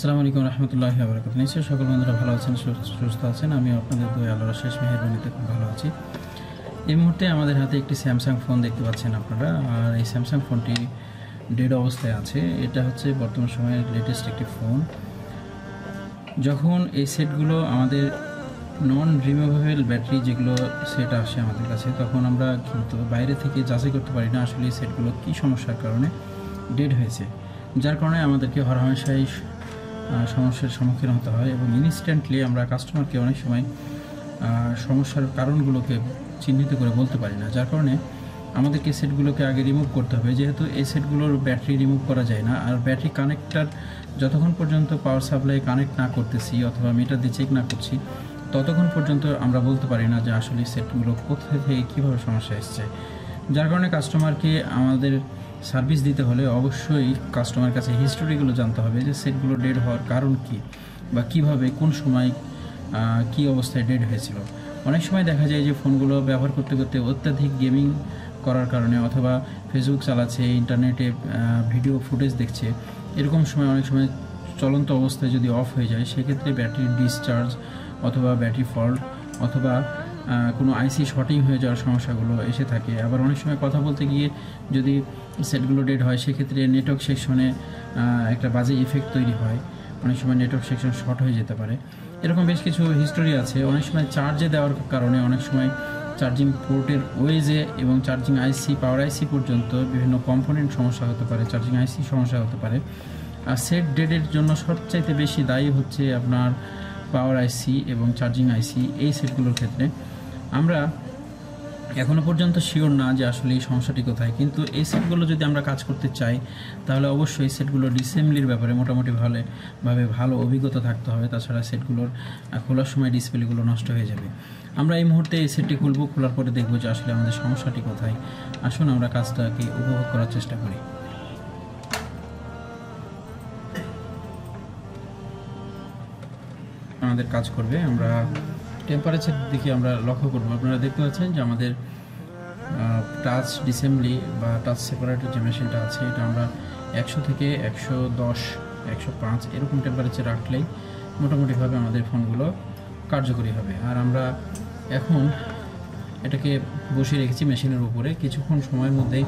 আসসালামু আলাইকুম রহমতুল্লাহ বরকাত নিশ্চয়ই সকল বন্ধুরা ভালো আছেন সুস্থ আছেন। আমি আপনাদের দুই আল্লাহর শেষ মেহরবানিতে খুব ভালো আছি। এই মুহূর্তে আমাদের হাতে একটি স্যামসাং ফোন দেখতে পাচ্ছেন আপনারা। আর এই স্যামসাং ফোনটি ডেড অবস্থায় আছে। এটা হচ্ছে বর্তমান সময়ের লেটেস্ট একটি ফোন যখন এই সেটগুলো আমাদের নন রিমুভেবল ব্যাটারি যেগুলো সেট আসে আমাদের কাছে, তখন আমরা কিন্তু বাইরে থেকে যাচাই করতে পারি না আসলে এই সেটগুলো কী সমস্যার কারণে ডেড হয়েছে। যার কারণে আমাদেরকে হরহামেশাই সমস্যার সম্মুখীন হতে হয় এবং ইনস্ট্যান্টলি আমরা কাস্টমারকে অনেক সময় সমস্যার কারণগুলোকে চিহ্নিত করে বলতে পারি না। যার কারণে আমাদেরকে সেটগুলোকে আগে রিমুভ করতে হবে। যেহেতু এই সেটগুলোর ব্যাটারি রিমুভ করা যায় না, আর ব্যাটারি কানেক্টার যতক্ষণ পর্যন্ত পাওয়ার সাপ্লাই কানেক্ট না করতেছি অথবা মিটার দিয়ে চেক না করছি, ততক্ষণ পর্যন্ত আমরা বলতে পারি না যে আসলে সেটগুলো কোথা থেকে কীভাবে সমস্যা এসছে। যার কারণে কাস্টমারকে আমাদের সার্ভিস দিতে হলে অবশ্যই কাস্টমার কাছে হিস্টোরিগুলো জানতে হবে যে সেটগুলো ডেড হওয়ার কারণ কি বা কীভাবে, কোন সময় কি অবস্থায় ডেড হয়েছিল। অনেক সময় দেখা যায় যে ফোনগুলো ব্যবহার করতে করতে অত্যাধিক গেমিং করার কারণে অথবা ফেসবুক চালাচ্ছে ইন্টারনেটে ভিডিও ফুটেজ দেখছে, এরকম সময় অনেক সময় চলন্ত অবস্থায় যদি অফ হয়ে যায়, সেক্ষেত্রে ব্যাটারি ডিসচার্জ অথবা ব্যাটারি ফল্ট অথবা কোনো আইসি শর্টিং হয়ে যাওয়ার সমস্যাগুলো এসে থাকে। আবার অনেক সময় কথা বলতে গিয়ে যদি সেটগুলো ডেড হয়, সেক্ষেত্রে নেটওয়ার্ক সেকশনে একটা বাজে ইফেক্ট তৈরি হয়। অনেক সময় নেটওয়ার্ক সেকশন শর্ট হয়ে যেতে পারে। এরকম বেশ কিছু হিস্টোরি আছে। অনেক সময় চার্জে দেওয়ার কারণে অনেক সময় চার্জিং পোর্টের ওয়েজে এবং চার্জিং আইসি পাওয়ার আইসি পর্যন্ত বিভিন্ন কম্পোনেন্ট সমস্যা হতে পারে চার্জিং আইসি সমস্যা হতে পারে। আর সেট ডেডের জন্য সবচাইতে বেশি দায়ী হচ্ছে আপনার পাওয়ার আইসি এবং চার্জিং আইসি এই সেটগুলোর ক্ষেত্রে। আমরা এখনও পর্যন্ত শিওর না যে আসলে এই সমস্যাটি কোথায়। কিন্তু এই সেটগুলো যদি আমরা কাজ করতে চাই, তাহলে অবশ্যই এই সেটগুলো ডিসেম্বলির ব্যাপারে মোটামুটি ভালো ভাবে ভালো অভিজ্ঞতা থাকতে হবে। তাছাড়া সেটগুলোর খোলার সময় ডিসপ্লেগুলো নষ্ট হয়ে যাবে। আমরা এই মুহূর্তে এই সেটটি খুলব, খোলার পরে দেখব যে আসলে আমাদের সমস্যাটি কোথায়। আসুন আমরা কাজটাকে উপভোগ করার চেষ্টা করি। আমাদের কাজ করবে, আমরা টেম্পারেচার দিকে আমরা লক্ষ্য করব। আপনারা দেখতে পাচ্ছেন যে আমাদের টাচ ডিসেম্বলি বা টাচ সেপারেটর যে মেশিনটা আছে, এটা আমরা একশো থেকে একশো দশ, একশো পাঁচ এরকম টেম্পারেচার রাখলেই মোটামুটিভাবে আমাদের ফোনগুলো কার্যকরী হবে। আর আমরা এখন এটাকে বসিয়ে রেখেছি মেশিনের উপরে। কিছুক্ষণ সময়ের মধ্যেই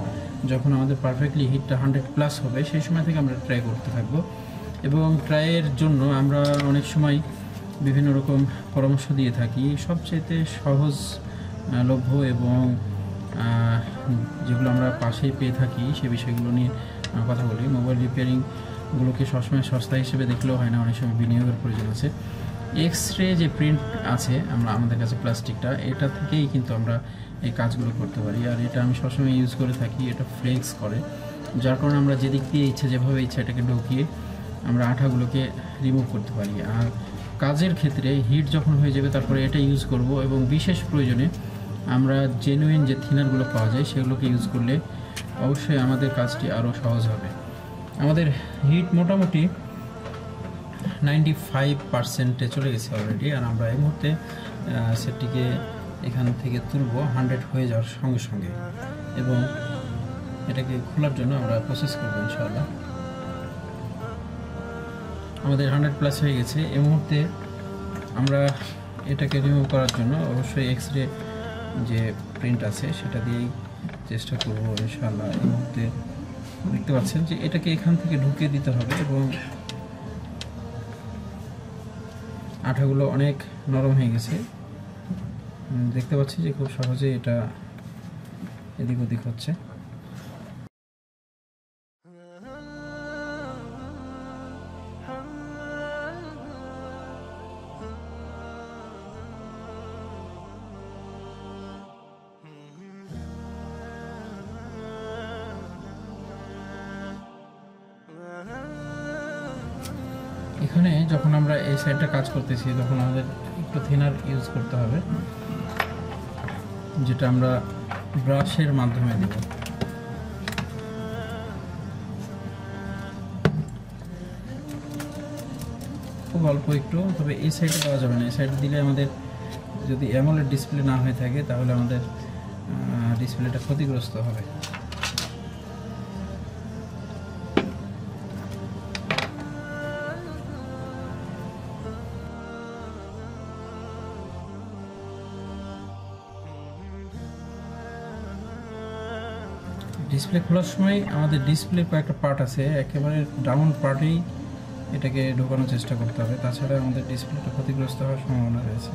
যখন আমাদের পারফেক্টলি হিটটা হান্ড্রেড প্লাস হবে, সেই সময় থেকে আমরা ট্রাই করতে থাকব। এবং ট্রাইয়ের জন্য আমরা অনেক সময় বিভিন্ন রকম পরামর্শ দিয়ে থাকি। সবচেয়ে সহজ লভ্য এবং যেগুলো আমরা পাশেই পেয়ে থাকি সে বিষয়গুলো নিয়ে কথা বলি। মোবাইল রিপেয়ারিংগুলোকে সবসময় সস্তা হিসেবে দেখলেও হয় না, অনেক সময় বিনিয়োগের প্রয়োজন আছে। এক্স রে যে প্রিন্ট আছে, আমরা, আমাদের কাছে প্লাস্টিকটা, এটা থেকেই কিন্তু আমরা এই কাজগুলো করতে পারি। আর এটা আমি সবসময় ইউজ করে থাকি, এটা ফ্লেক্স করে। যার কারণে আমরা যেদিক দিয়ে ইচ্ছা, যেভাবে ইচ্ছা এটাকে ঢুকিয়ে আমরা আঠাগুলোকে রিমুভ করতে পারি। আর কাজের ক্ষেত্রে হিট যখন হয়ে যাবে তারপরে এটা ইউজ করব এবং বিশেষ প্রয়োজনে আমরা জেনুইন যে থিনারগুলো পাওয়া যায় সেগুলোকে ইউজ করলে অবশ্যই আমাদের কাজটি আরও সহজ হবে। আমাদের হিট মোটামুটি নাইনটি ফাইভ পার্সেন্টে চলে গেছে অলরেডি আর আমরা এই মুহূর্তে আহ, সেটটিকে এখান থেকে তুলব হান্ড্রেড হয়ে যাওয়ার সঙ্গে সঙ্গে এবং এটাকে খোলার জন্য আমরা প্রসেস করব ইনশাআল্লাহ। আমাদের হান্ড্রেড প্লাস হয়ে গেছে। এই মুহূর্তে আমরা এটাকে রিমুভ করার জন্য অবশ্যই এক্স রে যে প্রিন্ট আছে, সেটা দিয়েই চেষ্টা করব ইনশাআল্লাহ। এই মুহূর্তে দেখতে পাচ্ছেন যে এটাকে এখান থেকে ঢুকিয়ে দিতে হবে এবং আঠাগুলো অনেক নরম হয়ে গেছে। দেখতে পাচ্ছি যে খুব সহজে এটা এদিক ওদিক হচ্ছে। এখানে যখন আমরা এই সাইডটা কাজ করতেছি, তখন আমাদের একটু থিনার ইউজ করতে হবে, যেটা আমরা ব্রাশের মাধ্যমে দেব। খুব অল্প একটু, তবে এই সাইডে দেওয়া যাবে না। এই সাইডে দিলে আমাদের যদি অ্যামোলেড ডিসপ্লে না হয়ে থাকে, তাহলে আমাদের ডিসপ্লেটা ক্ষতিগ্রস্ত হবে। ডিসপ্লে খোলার সময় আমাদের ডিসপ্লে কয়েকটা পার্ট আছে। একেবারে ডাউন পার্টেই এটাকে ঢোকানোর চেষ্টা করতে হবে। তাছাড়া আমাদের ডিসপ্লেটা ক্ষতিগ্রস্ত হওয়ার সম্ভাবনা রয়েছে।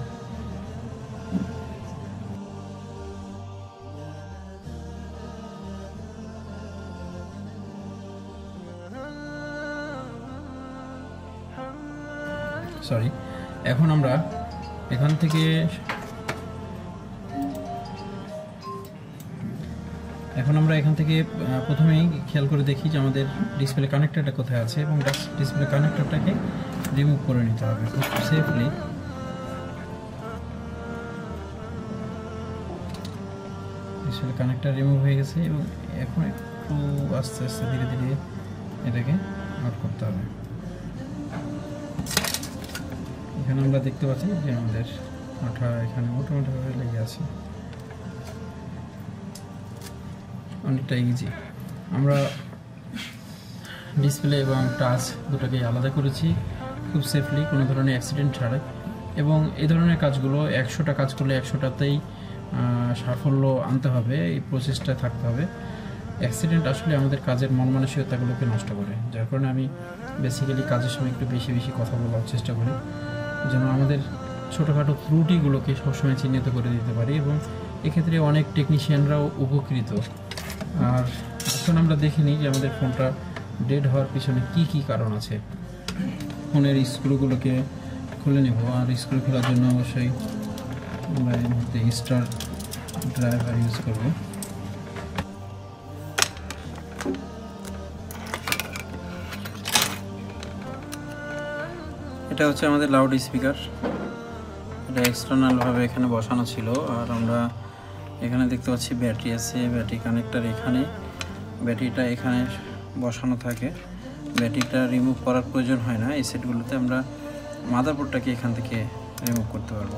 সরি এখন আমরা এখান থেকে এখন আমরা এখান থেকে প্রথমেই খেয়াল করে দেখি যে আমাদের ডিসপ্লে কানেক্টরটা কোথায় আছে এবং ডিসপ্লে কানেক্টরটাকে রিমুভ করে নিতে হবে খুব সেফলি ডিসপ্লে কানেক্টর রিমুভ হয়ে গেছে এবং এখন একটু আস্তে আস্তে ধীরে ধীরে এটাকে আউট করতে হবে। এখানে আমরা দেখতে পাচ্ছি যে আমাদের আঠা এখানে মোটামুটিভাবে লেগে আছে। অনেকটা ইজি আমরা ডিসপ্লে এবং টাচ দুটোকে আলাদা করেছি, খুব সেফলি কোনো ধরনের অ্যাক্সিডেন্ট ছাড়াই এবং এই ধরনের কাজগুলো একশোটা কাজ করলে একশোটাতেই সাফল্য আনতে হবে, এই প্রসেসটা থাকতে হবে। অ্যাক্সিডেন্ট আসলে আমাদের কাজের মন মানসিকতাগুলোকে নষ্ট করে, যার কারণে আমি বেসিক্যালি কাজের সময় একটু বেশি বেশি কথা বলার চেষ্টা করি, যেন আমাদের ছোটোখাটো ত্রুটিগুলোকে সবসময় চিহ্নিত করে দিতে পারি এবং এক্ষেত্রে অনেক টেকনিশিয়ানরাও উপকৃত। আর এখন আমরা দেখে নিই যে আমাদের ফোনটা ডেড হওয়ার পিছনে কি কি কারণ আছে। ফোনের স্ক্রুগুলোকে খুলে নেব আর স্ক্রু খোলার জন্য অবশ্যই আমরা এই মুহূর্তে স্টার ড্রাইভার ইউজ করব। এটা হচ্ছে আমাদের লাউড স্পিকার এটা এক্সটার্নালভাবে এখানে বসানো ছিল আর আমরা এখানে দেখতে পাচ্ছি ব্যাটারি আছে, ব্যাটারি কানেক্টার এখানে। ব্যাটারিটা এখানে বসানো থাকে। ব্যাটারিটা রিমুভ করার প্রয়োজন হয় না। এই সেটগুলোতে আমরা মাদারবোর্ডটাকে এখান থেকে রিমুভ করতে পারব।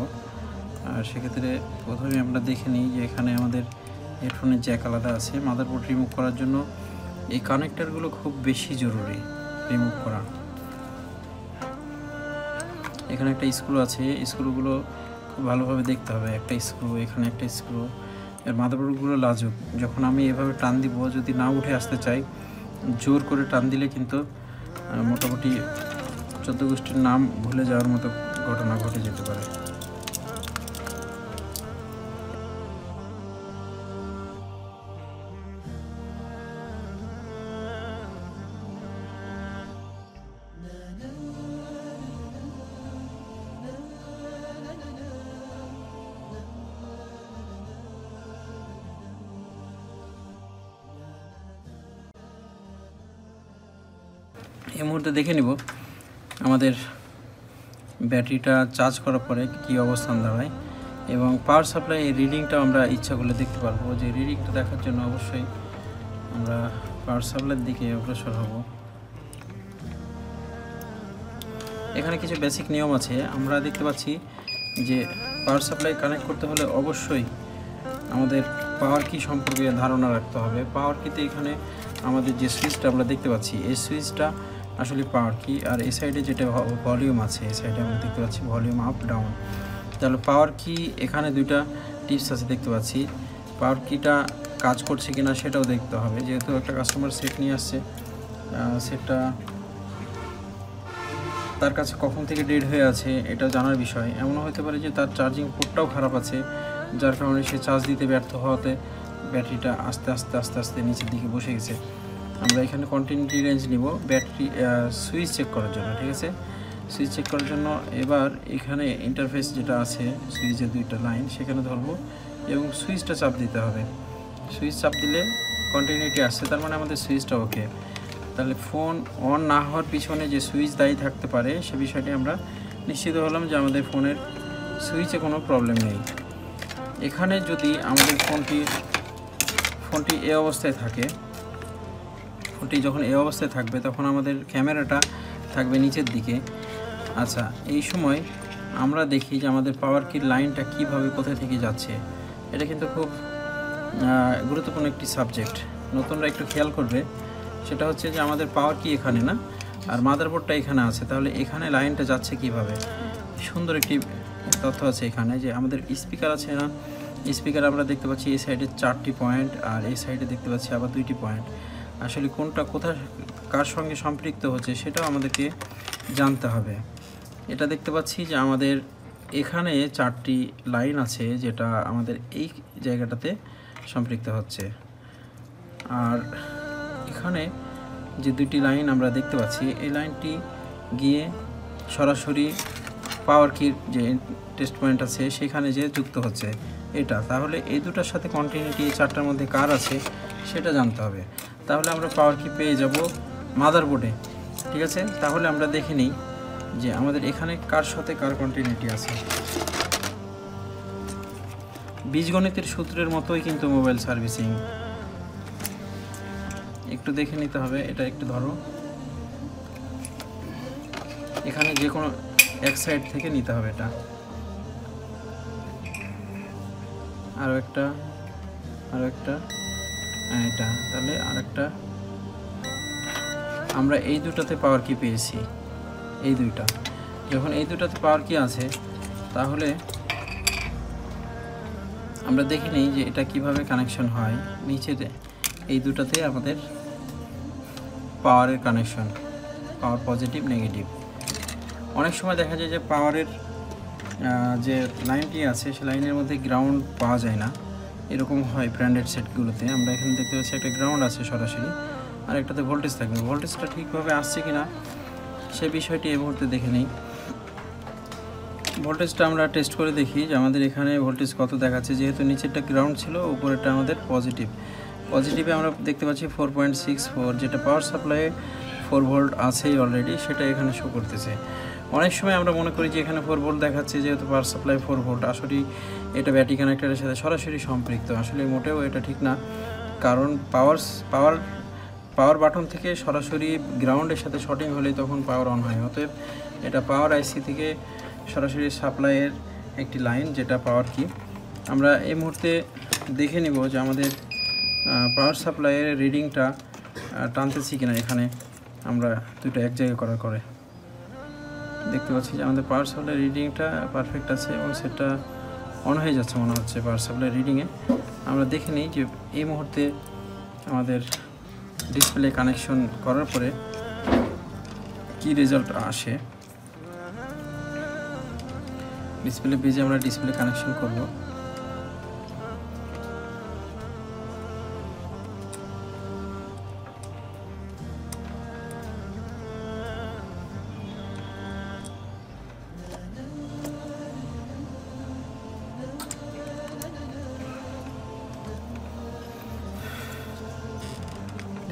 আর সেক্ষেত্রে প্রথমে আমরা দেখে নিই যে এখানে আমাদের হেডফোনের জ্যাক আলাদা আছে। মাদারবোর্ড রিমুভ করার জন্য এই কানেক্টারগুলো খুব বেশি জরুরি রিমুভ করা। এখানে একটা স্ক্রু আছে। স্ক্রুগুলো খুব ভালোভাবে দেখতে হবে। একটা স্ক্রু এখানে একটা স্ক্রু এর মাদারবোর্ডগুলো লাজুক। যখন আমি এভাবে টান দিব, যদি না উঠে আসতে চাই, জোর করে টান দিলে কিন্তু মোটামুটি চোদ্দ গোষ্ঠীর নাম ভুলে যাওয়ার মতো ঘটনা ঘটে যেতে পারে। এই মুহূর্তে দেখে নিব আমাদের ব্যাটারিটা চার্জ করার পরে কি অবস্থান দাঁড়ায় এবং পাওয়ার সাপ্লাই এই রিডিংটা আমরা ইচ্ছা করলে দেখতে পারব। যে রিডিংটা দেখার জন্য অবশ্যই আমরা পাওয়ার সাপ্লাইয়ের দিকে অগ্রসর হব। এখানে কিছু বেসিক নিয়ম আছে। আমরা দেখতে পাচ্ছি যে পাওয়ার সাপ্লাই কানেক্ট করতে হলে অবশ্যই আমাদের পাওয়ার কি সম্পর্কে ধারণা রাখতে হবে। পাওয়ার কিতে এখানে আমাদের যে সুইচটা আমরা দেখতে পাচ্ছি, এই সুইচটা আসলে পাওয়ার কি? আর এই সাইডে যেটা ভলিউম আছে, এই সাইডে আমরা দেখতে পাচ্ছি ভলিউম আপ ডাউন তাহলে পাওয়ার কি? এখানে দুইটা টিপস আছে দেখতে পাচ্ছি। পাওয়ার কিটা কাজ করছে কিনা সেটাও দেখতে হবে। যেহেতু একটা কাস্টমার সেট নিয়ে আসছে সেটটা তার কাছে কখন থেকে ডেড হয়ে আছে, এটা জানার বিষয়। এমনও হতে পারে যে তার চার্জিং পোর্টটাও খারাপ আছে, যার কারণে সে চার্জ দিতে ব্যর্থ হওয়াতে ব্যাটারিটা আস্তে আস্তে আস্তে আস্তে নিচের দিকে বসে গেছে। আমরা এখানে কন্টিনিউটি রেঞ্জ নিব। ব্যাটারি সুইচ চেক করার জন্য, ঠিক আছে? সুইচ চেক করার জন্য এবার এখানে ইন্টারফেস যেটা আছে সুইচের দুইটা লাইন সেখানে ধরবো এবং সুইচটা চাপ দিতে হবে। সুইচ চাপ দিলে কন্টিনিউটি আসছে, তার মানে আমাদের সুইচটা ওকে তাহলে ফোন অন না হওয়ার পিছনে যে সুইচ দায়ী থাকতে পারে, সে বিষয়টি আমরা নিশ্চিত হলাম যে আমাদের ফোনের সুইচে কোনো প্রবলেম নেই। এখানে যদি আমাদের ফোনটি ফোনটি এ অবস্থায় থাকে ফোনটি যখন এ অবস্থায় থাকবে, তখন আমাদের ক্যামেরাটা থাকবে নিচের দিকে। আচ্ছা এই সময় আমরা দেখি যে আমাদের পাওয়ার কির লাইনটা কীভাবে কোথা থেকে যাচ্ছে। এটা কিন্তু খুব গুরুত্বপূর্ণ একটি সাবজেক্ট নতুনরা একটু খেয়াল করবে। সেটা হচ্ছে যে আমাদের পাওয়ার কি এখানে না? আর মাদারবোর্ডটা এখানে আছে। তাহলে এখানে লাইনটা যাচ্ছে কীভাবে? সুন্দর একটি তথ্য আছে এখানে যে আমাদের স্পিকার আছে না? স্পিকার আমরা দেখতে পাচ্ছি এই সাইডে চারটি পয়েন্ট আর এই সাইডে দেখতে পাচ্ছি আবার দুইটি পয়েন্ট আসলে কোনটা কোথায় কার সঙ্গে সম্পৃক্ত হচ্ছে সেটাও আমাদেরকে জানতে হবে। এটা দেখতে পাচ্ছি যে আমাদের এখানে চারটি লাইন আছে যেটা আমাদের এই জায়গাটাতে সম্পৃক্ত হচ্ছে। আর এখানে যে দুটি লাইন আমরা দেখতে পাচ্ছি, এই লাইনটি গিয়ে সরাসরি পাওয়ার কির যে টেস্ট পয়েন্ট আছে সেখানে যে যুক্ত হচ্ছে এটা। তাহলে এই দুটার সাথে কন্টিনিউটি এই চারটার মধ্যে কার আছে সেটা জানতে হবে। তাহলে আমরা পাওয়ার কি পেয়ে যাব মাদারবোর্ডে ঠিক আছে? তাহলে আমরা দেখে নিই যে আমাদের এখানে কার সাথে কার কন্টিনিউটি আছে। বীজগণিতের সূত্রের মতোই কিন্তু মোবাইল সার্ভিসিং একটু দেখে নিতে হবে, এটা একটু ধরো। এখানে যে কোনো এক সাইড থেকে নিতে হবে এটা। আরও একটা আরও একটা। এটা। তাহলে আরেকটা। আমরা এই দুটাতে পাওয়ার কি পেয়েছি। এই দুইটা। যখন এই দুটাতে পাওয়ার কি আছে, তাহলে আমরা দেখে নিই যে এটা কীভাবে কানেকশন হয়। নিচে এই দুটাতে আমাদের পাওয়ারের কানেকশন পাওয়ার পজিটিভ নেগেটিভ অনেক সময় দেখা যায় যে পাওয়ারের যে লাইনটি আছে, সে লাইনের মধ্যে গ্রাউন্ড পাওয়া যায় না। এরকম হয় ব্র্যান্ডেড সেটগুলোতে আমরা এখানে দেখতে পাচ্ছি একটা গ্রাউন্ড আছে সরাসরি, আর একটাতে ভোল্টেজ থাকবে। ভোল্টেজটা ঠিকভাবে আসছে কি না সে বিষয়টি এই মুহূর্তে দেখে নিই। ভোল্টেজটা আমরা টেস্ট করে দেখি যে আমাদের এখানে ভোল্টেজ কত দেখাচ্ছে। যেহেতু নিচেরটা গ্রাউন্ড ছিল, উপরেরটা আমাদের পজিটিভ পজিটিভে আমরা দেখতে পাচ্ছি ফোর পয়েন্ট সিক্স ফোর যেটা পাওয়ার সাপ্লাই ফোর ভোল্ট আছেই অলরেডি সেটা এখানে শো করতেছে। অনেক সময় আমরা মনে করি যে এখানে ফোর ভোল্ট দেখাচ্ছে, যেহেতু পাওয়ার সাপ্লাই ফোর ভোল্ট আসলে এটা ব্যাটারি কানেক্টারের সাথে সরাসরি সম্পৃক্ত। আসলে মোটেও এটা ঠিক না। কারণ পাওয়ার পাওয়ার পাওয়ার বাটন থেকে সরাসরি গ্রাউন্ডের সাথে শর্টিং হলেই তখন পাওয়ার অন হয়। অতএব এটা পাওয়ার আইসি থেকে সরাসরি সাপ্লাইয়ের একটি লাইন যেটা পাওয়ার কি আমরা এই মুহূর্তে দেখে নিব যে আমাদের পাওয়ার সাপ্লাইয়ের রিডিংটা টানতেছি কিনা এখানে। আমরা দুটো এক জায়গায় করার করে দেখতে পাচ্ছি যে আমাদের পাওয়ার সাপ্লাই রিডিংটা পারফেক্ট আছে এবং সেটা অন হয়ে যাচ্ছে মনে হচ্ছে পাওয়ার সাপ্লাই রিডিংয়ে আমরা দেখে নিই যে এই মুহূর্তে আমাদের ডিসপ্লে কানেকশন করার পরে কি রেজাল্ট আসে। ডিসপ্লে পেজে আমরা ডিসপ্লে কানেকশন করব।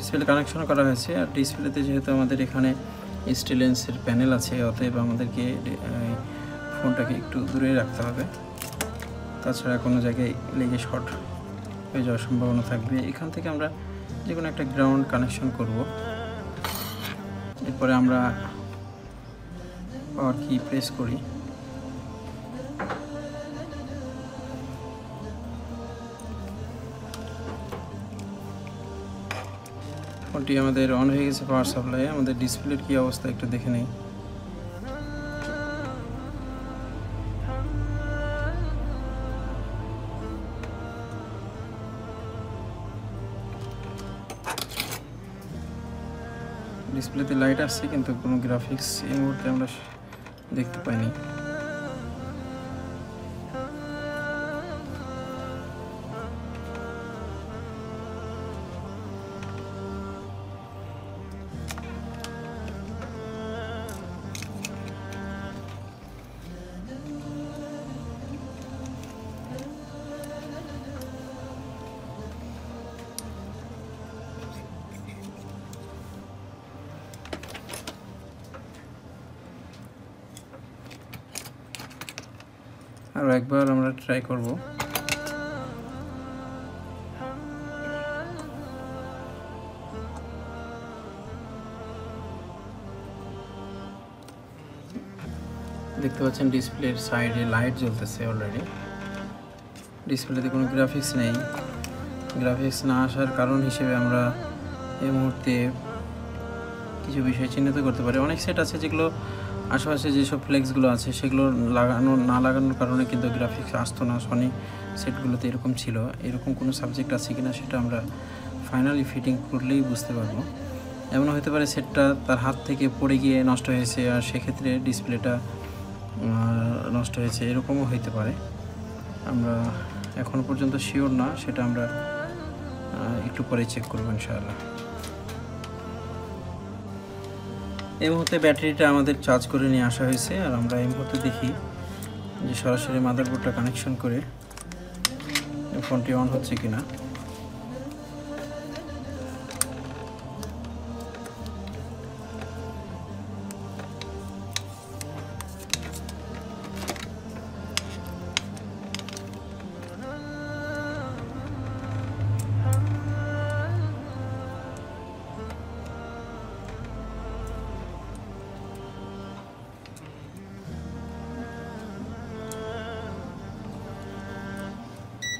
ডিসপ্লে কানেকশন করা হয়েছে। আর ডিসপ্লেতে যেহেতু আমাদের এখানে স্টিলেন্সের প্যানেল আছে, অতএব আমাদেরকে ফোনটাকে একটু দূরে রাখতে হবে। তাছাড়া কোনো জায়গায় লেগে শর্ট হয়ে যাওয়ার সম্ভাবনা থাকবে। এখান থেকে আমরা যে কোনো একটা গ্রাউন্ড কানেকশন করব। এরপরে আমরা পাওয়ার কি প্রেস করি। ফোনটি আমাদের অন হয়ে গেছে পাওয়ার সাপ্লাই আমাদের ডিসপ্লের কি অবস্থা একটু দেখে নেই। ডিসপ্লেতে লাইট আসছে, কিন্তু কোনো গ্রাফিক্স এই মুহূর্তে আমরা দেখতে পাইনি। আরও একবার আমরা ট্রাই করব। দেখতে পাচ্ছেন ডিসপ্লের সাইডে লাইট জ্বলতেছে অলরেডি ডিসপ্লেতে কোনো গ্রাফিক্স নেই। গ্রাফিক্স না আসার কারণ হিসেবে আমরা এই মুহূর্তে কিছু বিষয় চিহ্নিত করতে পারি। অনেক সেট আছে যেগুলো আশেপাশে যেসব ফ্লেক্সগুলো আছে সেগুলো লাগানো, না লাগানোর কারণে কিন্তু গ্রাফিক্স আসতো না। সনি সেটগুলোতে এরকম ছিল। এরকম কোনো সাবজেক্ট আছে কি না সেটা আমরা ফাইনালি ফিটিং করলেই বুঝতে পারব। এমন হতে পারে সেটটা তার হাত থেকে পড়ে গিয়ে নষ্ট হয়েছে আর সেক্ষেত্রে ডিসপ্লেটা নষ্ট হয়েছে। এরকমও হইতে পারে। আমরা এখনও পর্যন্ত শিওর না, সেটা আমরা একটু পরে চেক করব ইনশাআল্লাহ। এই মুহূর্তে ব্যাটারিটা আমাদের চার্জ করে নিয়ে আসা হয়েছে, আর আমরা এই মুহূর্তে দেখি যে সরাসরি মাদারবোর্ডটা কানেকশন করে ফোনটি অন হচ্ছে কিনা।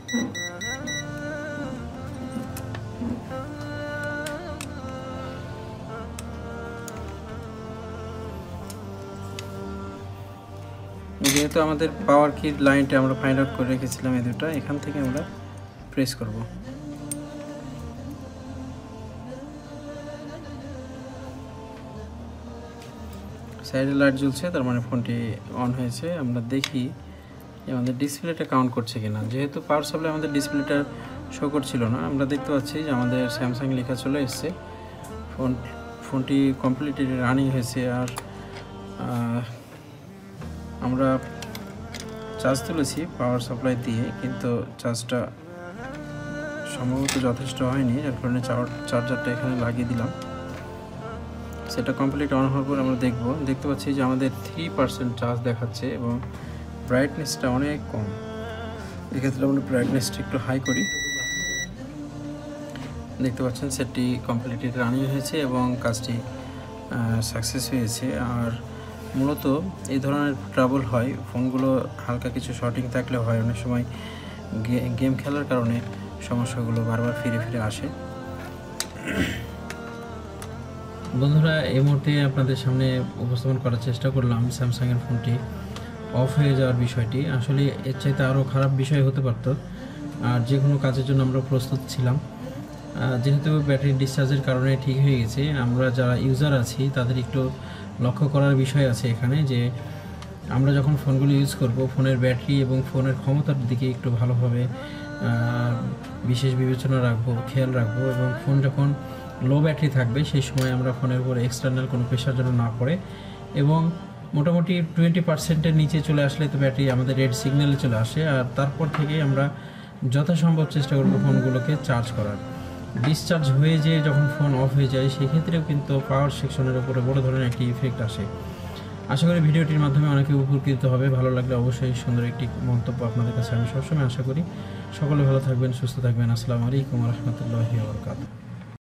যেহেতু আমাদের পাওয়ার কি লাইনটা আমরা ফাইন্ড আউট করে রেখেছিলাম এই এখান থেকে আমরা প্রেস করব। সাইডে লাইট জ্বলছে, তার মানে ফোনটি অন হয়েছে। আমরা দেখি যে আমাদের ডিসপ্লেটা কাউন্ট করছে কিনা। যেহেতু পাওয়ার সাপ্লাই আমাদের ডিসপ্লেটা শো করছিল না, আমরা দেখতে পাচ্ছি যে আমাদের স্যামসাং লেখা চলে এসছে। ফোন ফোনটি কমপ্লিটলি রানিং হয়েছে আর আমরা চার্জ তুলেছি পাওয়ার সাপ্লাই দিয়ে, কিন্তু চার্জটা সম্ভবত যথেষ্ট হয়নি, যার কারণে চার্জারটা এখানে লাগিয়ে দিলাম। সেটা কমপ্লিট অন হওয়ার পর আমরা দেখব। দেখতে পাচ্ছি যে আমাদের থ্রি পার্সেন্ট চার্জ দেখাচ্ছে এবং ব্রাইটনেসটা অনেক কম। এক্ষেত্রে আমরা ব্রাইটনেসটা একটু হাই করি। দেখতে পাচ্ছেন, সেটটি কমপ্লিটলি রানিং হয়েছে এবং কাজটি সাকসেস হয়েছে। আর মূলত এই ধরনের ট্রাবল হয়, ফোনগুলো হালকা কিছু শর্টিং থাকলে হয়। অনেক সময় গেম খেলার কারণে সমস্যাগুলো বারবার ফিরে ফিরে আসে। বন্ধুরা, এই মুহূর্তে আপনাদের সামনে উপস্থাপন করার চেষ্টা করলাম স্যামসাংয়ের ফোনটি। অফ হয়ে যাওয়ার বিষয়টি, আসলে এর চাইতে আরও খারাপ বিষয় হতে পারত। আর যে কোনো কাজের জন্য আমরা প্রস্তুত ছিলাম। যেহেতু ব্যাটারি ডিসচার্জের কারণে ঠিক হয়ে গেছে, আমরা যারা ইউজার আছি, তাদের একটু লক্ষ্য করার বিষয় আছে এখানে যে, আমরা যখন ফোনগুলো ইউজ করব, ফোনের ব্যাটারি এবং ফোনের ক্ষমতার দিকে একটু ভালোভাবে বিশেষ বিবেচনা রাখব, খেয়াল রাখব এবং ফোন যখন লো ব্যাটারি থাকবে, সেই সময় আমরা ফোনের উপর এক্সটার্নাল কোনো প্রেশার যেন না পড়ে এবং মোটামুটি টোয়েন্টি পার্সেন্টের নিচে চলে আসলে তো ব্যাটারি আমাদের রেড সিগন্যালে চলে আসে। আর তারপর থেকে আমরা যথাসম্ভব চেষ্টা করব ফোনগুলোকে চার্জ করার। ডিসচার্জ হয়ে যে যখন ফোন অফ হয়ে যায়, সেক্ষেত্রেও কিন্তু পাওয়ার সেকশনের উপরে বড় ধরনের একটি ইফেক্ট আসে। আশা করি ভিডিওটির মাধ্যমে অনেকে উপকৃত হবে। ভালো লাগলে অবশ্যই সুন্দর একটি মন্তব্য আপনাদের কাছে আমি সবসময় আশা করি। সকলে ভালো থাকবেন, সুস্থ থাকবেন। আসসালামু আলাইকুম রহমতুল্লাহি বরকাত